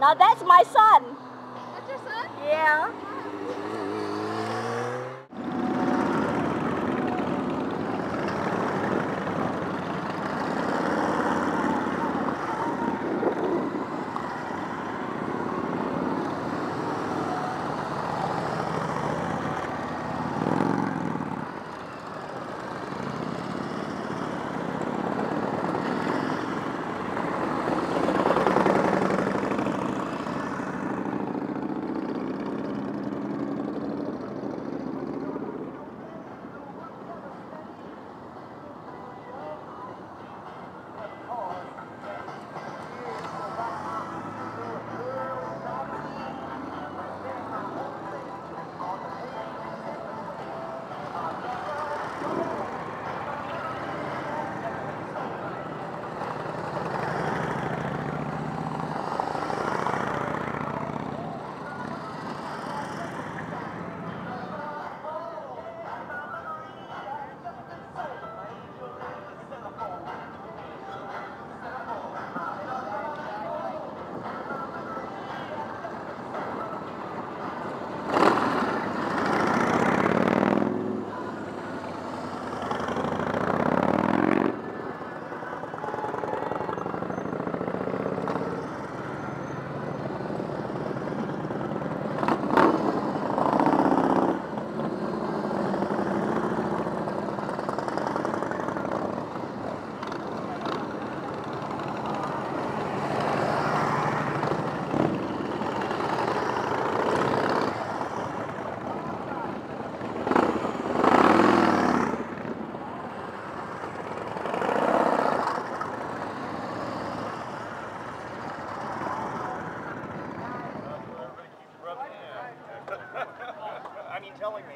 Now that's my son. telling me.